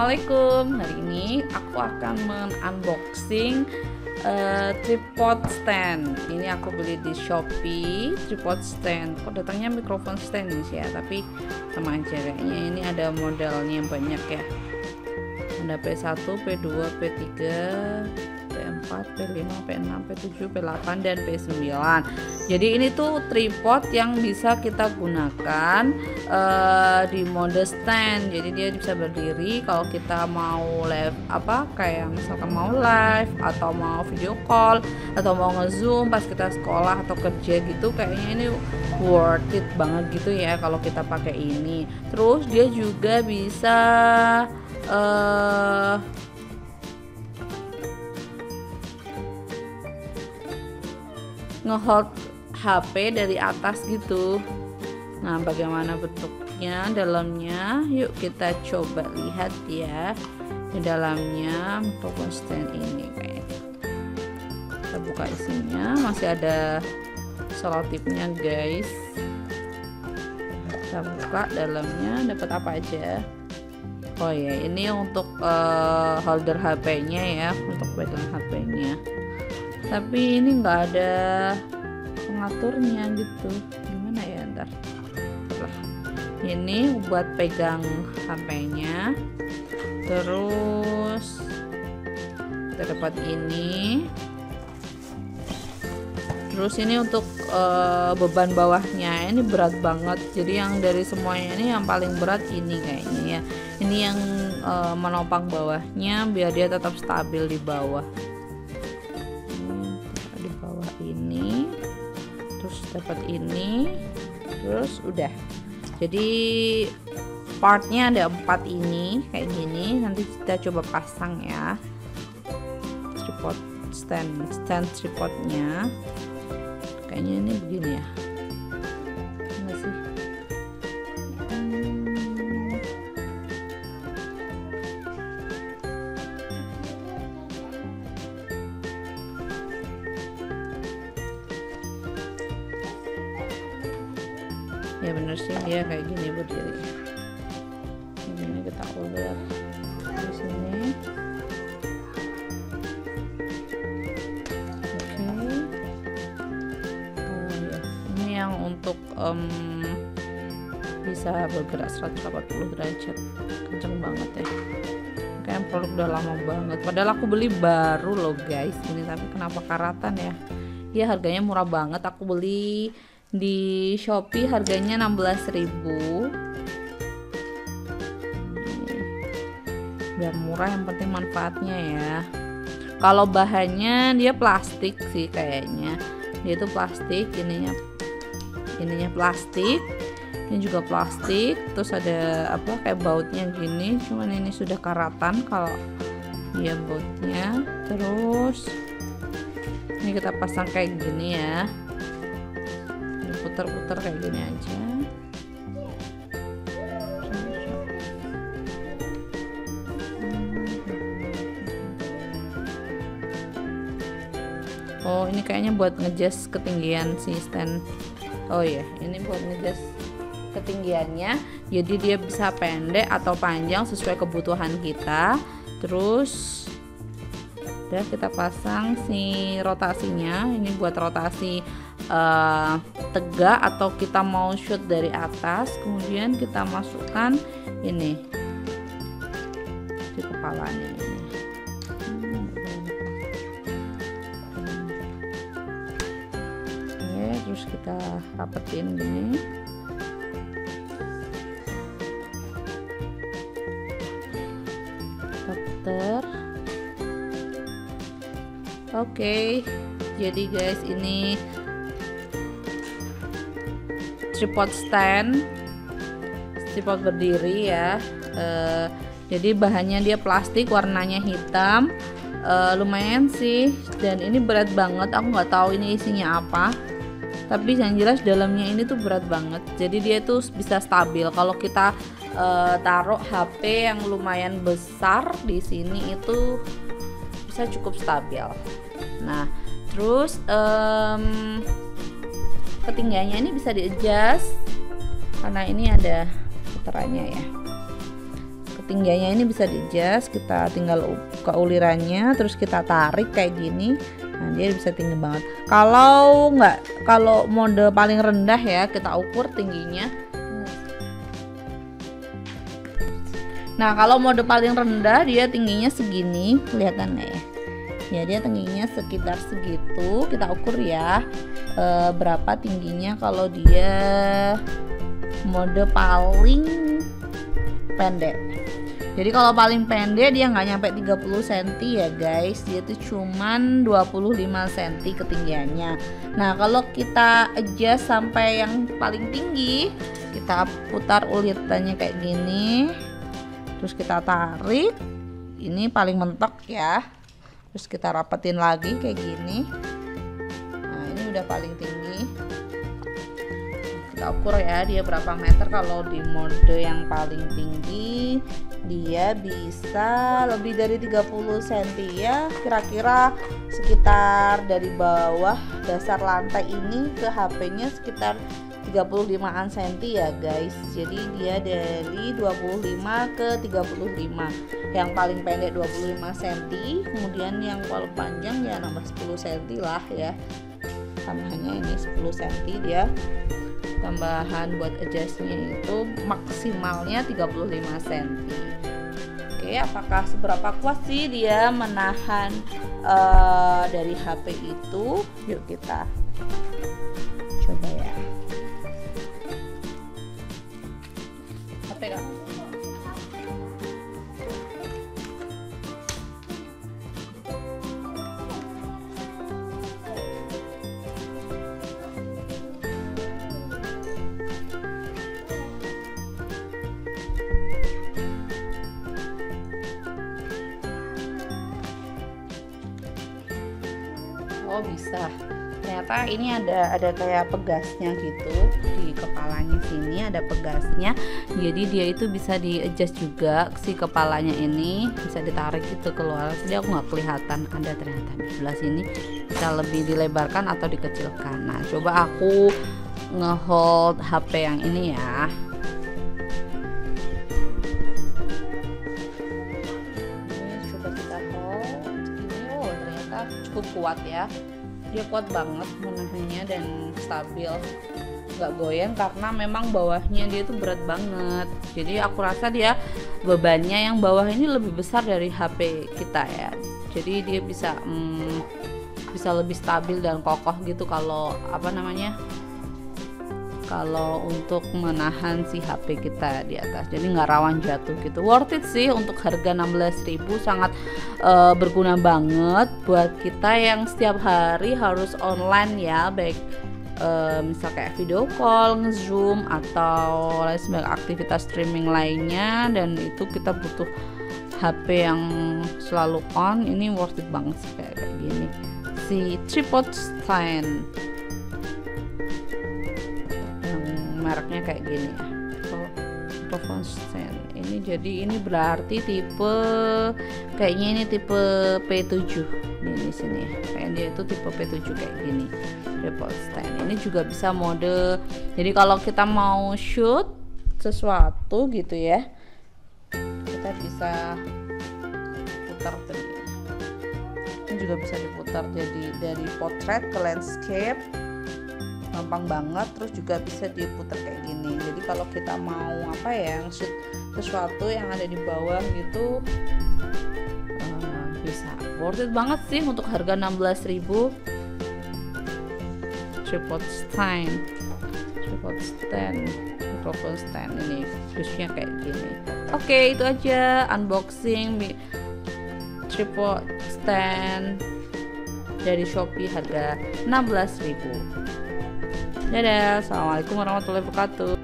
Assalamualaikum. Hari ini aku akan men-unboxing uh, tripod stand. Ini aku beli di Shopee Tripod stand. Kok datangnya mikrofon stand sih ya? Tapi sama aja kayaknya. Ini ada modelnya banyak ya. Ada P1, P2, P3 P4, P5, P6, P7, P8 dan P9 jadi ini tuh tripod yang bisa kita gunakan uh, di mode stand. Jadi dia bisa berdiri kalau kita mau live apa kayak misalkan mau live atau mau video call atau mau ngezoom pas kita sekolah atau kerja gitu kayaknya ini worth it banget gitu ya kalau kita pakai ini. Terus dia juga bisa uh, ngehold HP dari atas gitu. Nah bagaimana bentuknya dalamnya? Yuk kita coba lihat ya di dalamnya mikrofon stand ini kita buka isinya masih ada selotipnya guys. Kita buka dalamnya dapat apa aja? Oh ya ini untuk uh, holder HP-nya ya untuk pegang HP-nya tapi ini enggak ada pengaturnya gitu. Gimana ya ntar. Ini buat pegang HP-nya terus kita dapat ini. Terus ini untuk uh, beban bawahnya. Ini berat banget. Jadi yang dari semuanya ini yang paling berat ini kayaknya ya. Ini yang uh, menopang bawahnya biar dia tetap stabil di bawah dapat ini. Terus udah. Jadi partnya ada empat ini kayak gini. Nanti kita coba pasang ya. Tripod stand stand tripodnya kayaknya ini begini ya ya bener sih dia kayak gini berdiri ini kita udah di sini. Oke. Oh ya ini yang untuk um, bisa bergerak 180 derajat. Kenceng banget ya. Kayak produk udah lama banget. Padahal aku beli baru loh guys. Ini tapi kenapa karatan ya? Ya harganya murah banget. Aku beli di Shopee harganya 16.000 biar murah yang penting manfaatnya ya. Kalau bahannya dia plastik sih kayaknya. Dia itu plastik ininya ininya plastik ini juga plastik. Terus ada apa kayak bautnya gini. Cuman ini sudah karatan kalau dia bautnya. Terus ini kita pasang kayak gini ya putar-putar kayak gini aja. Oh ini kayaknya buat ngejas ketinggian si stand. Oh ya ini buat ngejas ketinggiannya. Jadi dia bisa pendek atau panjang sesuai kebutuhan kita. Terus udah kita pasang si rotasinya. Ini buat rotasi uh, tegak atau kita mau shoot dari atas. Kemudian kita masukkan ini di kepalanya ini. Oke terus kita rapetin gini oke jadi guys ini tripod stand tripod berdiri ya. E, jadi bahannya dia plastik warnanya hitam. E, lumayan sih dan ini berat banget. Aku nggak tahu ini isinya apa. Tapi yang jelas dalamnya ini tuh berat banget. Jadi dia tuh bisa stabil. Kalau kita e, taruh HP yang lumayan besar di sini itu bisa cukup stabil nah terus um, ketinggiannya ini bisa di adjust karena ini ada putarannya ya. Ketinggiannya ini bisa di adjust kita tinggal ke ulirannya terus kita tarik kayak gini. Nah dia bisa tinggi banget. Kalau nggak kalau mode paling rendah ya kita ukur tingginya. Nah kalau mode paling rendah dia tingginya segini. Kelihatan ya ya dia tingginya sekitar segitu. Kita ukur ya e, berapa tingginya kalau dia mode paling pendek. Jadi kalau paling pendek dia nggak nyampe 30 cm ya guys. Dia tuh cuman 25 cm ketinggiannya. Nah kalau kita adjust sampai yang paling tinggi kita putar ulitannya kayak gini. Terus kita tarik. Ini paling mentok ya terus kita rapetin lagi kayak gini. Nah ini udah paling tinggi. Kita ukur ya dia berapa meter. Kalau di mode yang paling tinggi dia bisa lebih dari 30 cm ya. Kira-kira sekitar dari bawah dasar lantai ini ke HP nya sekitar 35an cm ya guys. Jadi dia dari 25 ke 35 yang paling pendek 25 cm kemudian yang paling panjang ya nambah 10 cm lah ya. Tambahannya ini 10 cm dia. Tambahan buat adjustnya itu maksimalnya 35 cm oke apakah seberapa kuat sih dia menahan uh, dari HP itu? Yuk kita coba ya oh bisa. Ternyata ini ada ada kayak pegasnya gitu di kepalanya sini ada pegasnya. Jadi dia itu bisa di adjust juga si kepalanya ini bisa ditarik gitu keluar. Jadi aku nggak kelihatan ada ternyata di sebelah sini. Bisa lebih dilebarkan atau dikecilkan. Nah coba aku ngehold HP yang ini ya cukup kuat ya. Dia kuat banget menahannya dan stabil. Nggak goyang karena memang bawahnya dia itu berat banget. Jadi aku rasa dia bebannya yang bawah ini lebih besar dari HP kita ya. Jadi dia bisa hmm, bisa lebih stabil dan kokoh gitu kalau apa namanya kalau untuk menahan si HP kita di atas. Jadi nggak rawan jatuh gitu. Worth it sih untuk harga 16.000 sangat uh, berguna banget buat kita yang setiap hari harus online ya baik uh, misal kayak video call, nge-zoom atau lain sebagainya aktivitas streaming lainnya dan itu kita butuh HP yang selalu on ini worth it banget sih kayak gini. Si tripod stand mereknya kayak gini. Ya ini jadi ini berarti tipe kayaknya ini tipe P7 ini di sini ya. Kayak dia itu tipe P7 kayak gini tripod stand ini juga bisa mode. Jadi kalau kita mau shoot sesuatu gitu ya kita bisa putar tadi ini juga bisa diputar jadi dari potret ke landscape gampang banget terus juga bisa diputar kayak gini. Jadi kalau kita mau apa ya shoot sesuatu yang ada di bawah gitu uh, bisa. Worth it banget sih untuk harga 16.000 tripod stand. Tripod stand. Microphone stand ini dusnya kayak gini. Oke okay, itu aja unboxing tripod stand dari Shopee harga 16.000 Dadah, Assalamualaikum warahmatullahi wabarakatuh.